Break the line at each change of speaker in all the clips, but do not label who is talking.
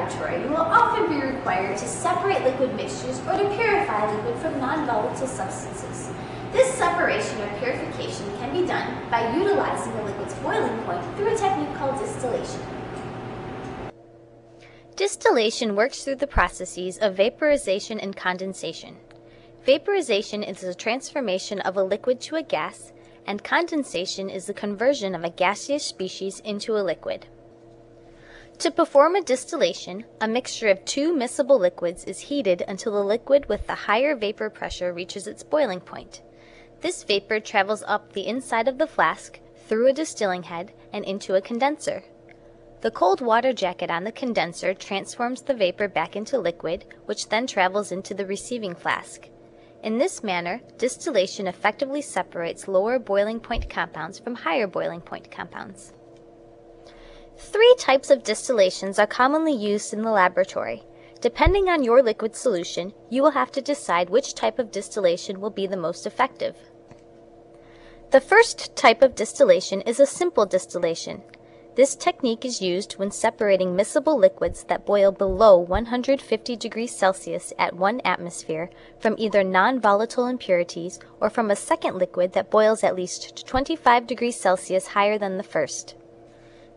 laboratory, you will often be required to separate liquid mixtures or to purify liquid from non-volatile substances. This separation or purification can be done by utilizing the liquid's boiling point through a technique called distillation.
Distillation works through the processes of vaporization and condensation. Vaporization is the transformation of a liquid to a gas, and condensation is the conversion of a gaseous species into a liquid. To perform a distillation, a mixture of two miscible liquids is heated until the liquid with the higher vapor pressure reaches its boiling point. This vapor travels up the inside of the flask, through a distilling head, and into a condenser. The cold water jacket on the condenser transforms the vapor back into liquid, which then travels into the receiving flask. In this manner, distillation effectively separates lower boiling point compounds from higher boiling point compounds. Three types of distillations are commonly used in the laboratory. Depending on your liquid solution, you will have to decide which type of distillation will be the most effective. The first type of distillation is a simple distillation. This technique is used when separating miscible liquids that boil below 150 degrees Celsius at 1 atmosphere from either non-volatile impurities or from a second liquid that boils at least 25 degrees Celsius higher than the first.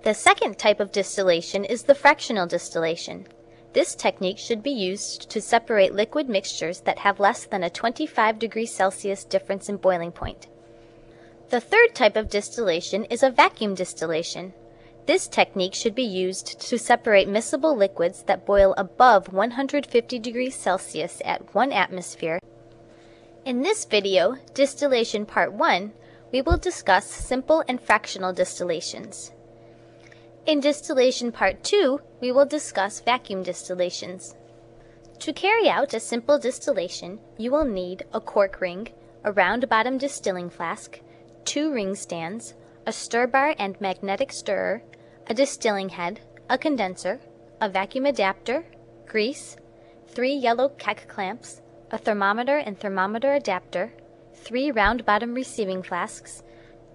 The second type of distillation is the fractional distillation. This technique should be used to separate liquid mixtures that have less than a 25 degrees Celsius difference in boiling point. The third type of distillation is a vacuum distillation. This technique should be used to separate miscible liquids that boil above 150 degrees Celsius at 1 atmosphere. In this video, Distillation Part 1, we will discuss simple and fractional distillations. In distillation part 2, we will discuss vacuum distillations. To carry out a simple distillation, you will need a cork ring, a round bottom distilling flask, two ring stands, a stir bar and magnetic stirrer, a distilling head, a condenser, a vacuum adapter, grease, three yellow keck clamps, a thermometer and thermometer adapter, three round bottom receiving flasks,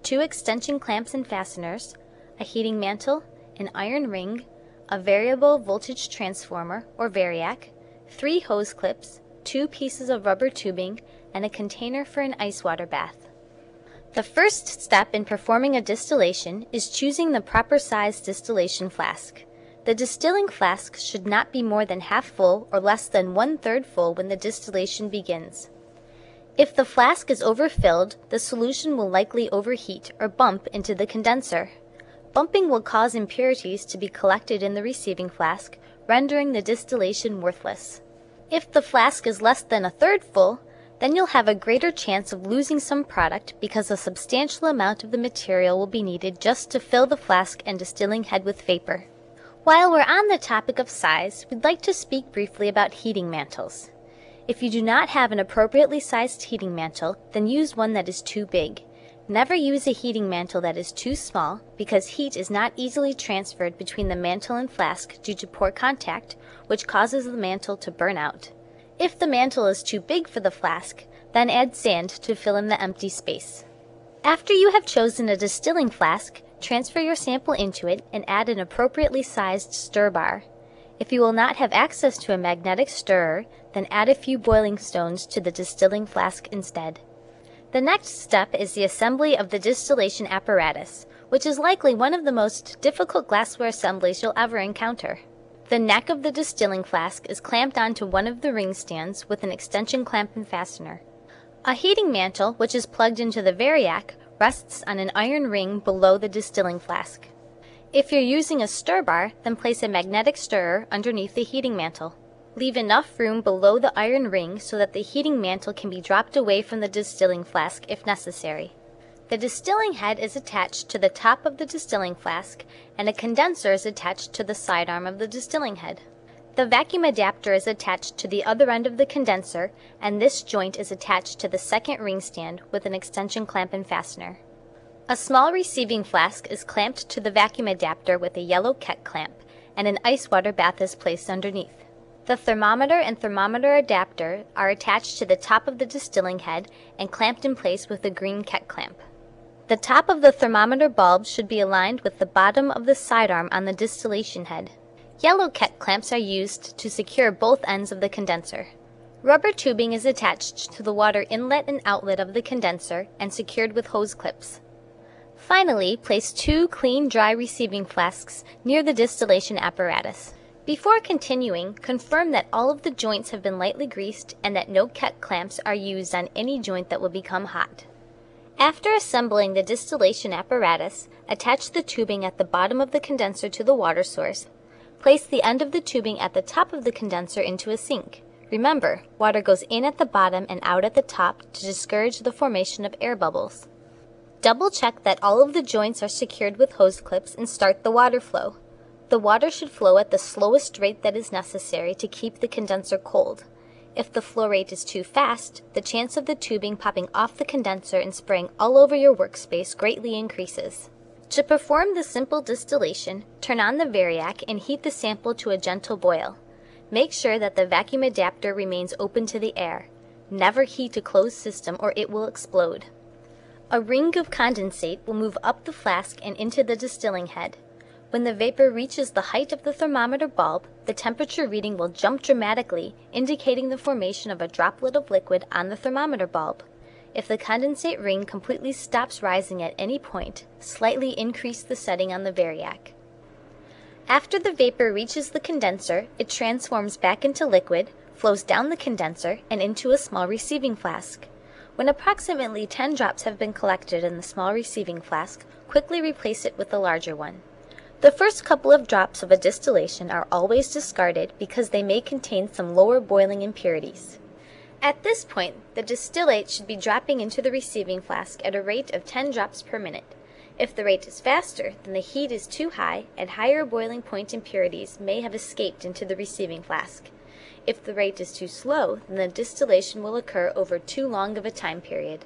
two extension clamps and fasteners, a heating mantle, an iron ring, a variable voltage transformer or variac, three hose clips, two pieces of rubber tubing, and a container for an ice water bath. The first step in performing a distillation is choosing the proper size distillation flask. The distilling flask should not be more than half full or less than one third full when the distillation begins. If the flask is overfilled, the solution will likely overheat or bump into the condenser. Bumping will cause impurities to be collected in the receiving flask, rendering the distillation worthless. If the flask is less than a third full, then you'll have a greater chance of losing some product because a substantial amount of the material will be needed just to fill the flask and distilling head with vapor. While we're on the topic of size, we'd like to speak briefly about heating mantles. If you do not have an appropriately sized heating mantle, then use one that is too big. Never use a heating mantle that is too small because heat is not easily transferred between the mantle and flask due to poor contact, which causes the mantle to burn out. If the mantle is too big for the flask, then add sand to fill in the empty space. After you have chosen a distilling flask, transfer your sample into it and add an appropriately sized stir bar. If you will not have access to a magnetic stirrer, then add a few boiling stones to the distilling flask instead. The next step is the assembly of the distillation apparatus, which is likely one of the most difficult glassware assemblies you'll ever encounter. The neck of the distilling flask is clamped onto one of the ring stands with an extension clamp and fastener. A heating mantle, which is plugged into the variac, rests on an iron ring below the distilling flask. If you're using a stir bar, then place a magnetic stirrer underneath the heating mantle. Leave enough room below the iron ring so that the heating mantle can be dropped away from the distilling flask if necessary. The distilling head is attached to the top of the distilling flask, and a condenser is attached to the sidearm of the distilling head. The vacuum adapter is attached to the other end of the condenser, and this joint is attached to the second ring stand with an extension clamp and fastener. A small receiving flask is clamped to the vacuum adapter with a yellow keck clamp, and an ice water bath is placed underneath. The thermometer and thermometer adapter are attached to the top of the distilling head and clamped in place with a green keck clamp. The top of the thermometer bulb should be aligned with the bottom of the sidearm on the distillation head. Yellow Keck clamps are used to secure both ends of the condenser. Rubber tubing is attached to the water inlet and outlet of the condenser and secured with hose clips. Finally, place two clean dry receiving flasks near the distillation apparatus. Before continuing, confirm that all of the joints have been lightly greased and that no Keck clamps are used on any joint that will become hot. After assembling the distillation apparatus, attach the tubing at the bottom of the condenser to the water source. Place the end of the tubing at the top of the condenser into a sink. Remember, water goes in at the bottom and out at the top to discourage the formation of air bubbles. Double check that all of the joints are secured with hose clips and start the water flow. The water should flow at the slowest rate that is necessary to keep the condenser cold. If the flow rate is too fast, the chance of the tubing popping off the condenser and spraying all over your workspace greatly increases. To perform the simple distillation, turn on the variac and heat the sample to a gentle boil. Make sure that the vacuum adapter remains open to the air. Never heat a closed system or it will explode. A ring of condensate will move up the flask and into the distilling head. When the vapor reaches the height of the thermometer bulb, the temperature reading will jump dramatically, indicating the formation of a droplet of liquid on the thermometer bulb. If the condensate ring completely stops rising at any point, slightly increase the setting on the variac. After the vapor reaches the condenser, it transforms back into liquid, flows down the condenser, and into a small receiving flask. When approximately 10 drops have been collected in the small receiving flask, quickly replace it with the larger one. The first couple of drops of a distillation are always discarded because they may contain some lower boiling impurities. At this point, the distillate should be dropping into the receiving flask at a rate of 10 drops per minute. If the rate is faster, then the heat is too high and higher boiling point impurities may have escaped into the receiving flask. If the rate is too slow, then the distillation will occur over too long of a time period.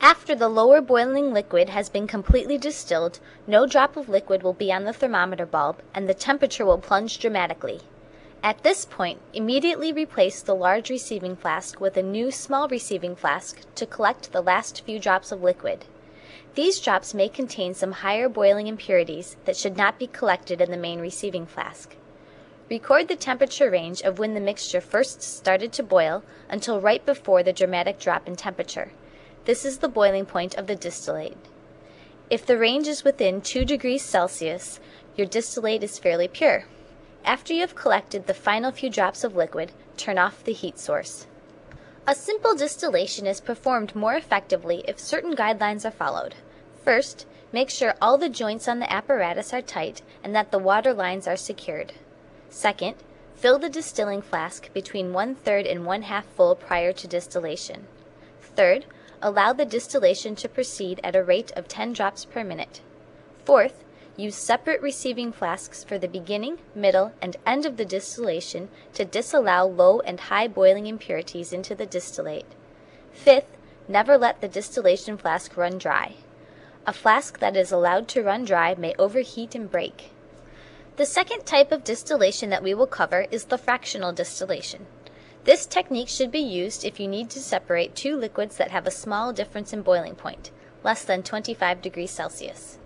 After the lower boiling liquid has been completely distilled, no drop of liquid will be on the thermometer bulb, and the temperature will plunge dramatically. At this point, immediately replace the large receiving flask with a new small receiving flask to collect the last few drops of liquid. These drops may contain some higher boiling impurities that should not be collected in the main receiving flask. Record the temperature range of when the mixture first started to boil until right before the dramatic drop in temperature. This is the boiling point of the distillate. If the range is within 2 degrees Celsius, your distillate is fairly pure. After you have collected the final few drops of liquid, turn off the heat source. A simple distillation is performed more effectively if certain guidelines are followed. First, make sure all the joints on the apparatus are tight and that the water lines are secured. Second, fill the distilling flask between one third and one half full prior to distillation. Third, allow the distillation to proceed at a rate of 10 drops per minute. Fourth, use separate receiving flasks for the beginning, middle, and end of the distillation to disallow low and high boiling impurities into the distillate. Fifth, never let the distillation flask run dry. A flask that is allowed to run dry may overheat and break. The second type of distillation that we will cover is the fractional distillation. This technique should be used if you need to separate two liquids that have a small difference in boiling point, less than 25 degrees Celsius.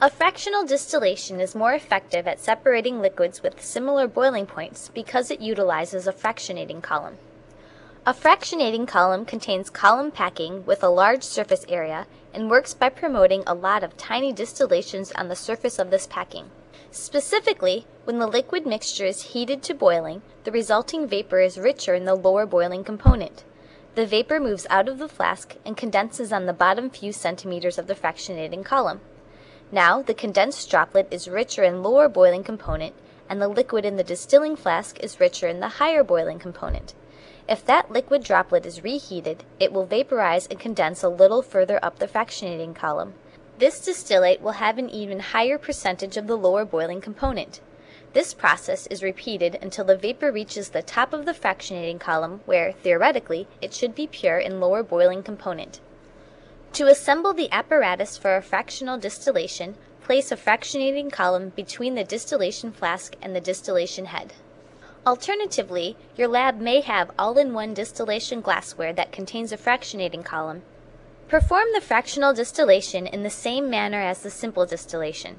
A fractional distillation is more effective at separating liquids with similar boiling points because it utilizes a fractionating column. A fractionating column contains column packing with a large surface area and works by promoting a lot of tiny distillations on the surface of this packing. Specifically, when the liquid mixture is heated to boiling, the resulting vapor is richer in the lower boiling component. The vapor moves out of the flask and condenses on the bottom few centimeters of the fractionating column. Now, the condensed droplet is richer in lower boiling component, and the liquid in the distilling flask is richer in the higher boiling component. If that liquid droplet is reheated, it will vaporize and condense a little further up the fractionating column. This distillate will have an even higher percentage of the lower boiling component. This process is repeated until the vapor reaches the top of the fractionating column where, theoretically, it should be pure in lower boiling component. To assemble the apparatus for a fractional distillation, place a fractionating column between the distillation flask and the distillation head. Alternatively, your lab may have all-in-one distillation glassware that contains a fractionating column Perform the fractional distillation in the same manner as the simple distillation.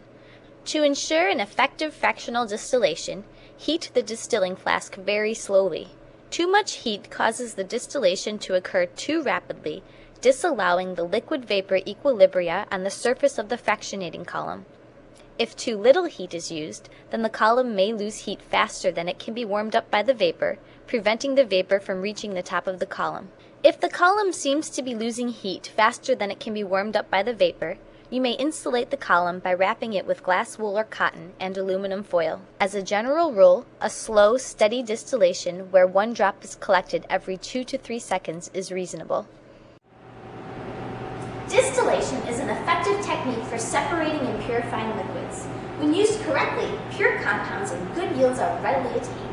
To ensure an effective fractional distillation, heat the distilling flask very slowly. Too much heat causes the distillation to occur too rapidly, disallowing the liquid vapor equilibria on the surface of the fractionating column. If too little heat is used, then the column may lose heat faster than it can be warmed up by the vapor, preventing the vapor from reaching the top of the column. If the column seems to be losing heat faster than it can be warmed up by the vapor, you may insulate the column by wrapping it with glass wool or cotton and aluminum foil. As a general rule, a slow, steady distillation where one drop is collected every two to three seconds is reasonable.
Distillation is an effective technique for separating and purifying liquids. When used correctly, pure compounds and good yields are readily attained.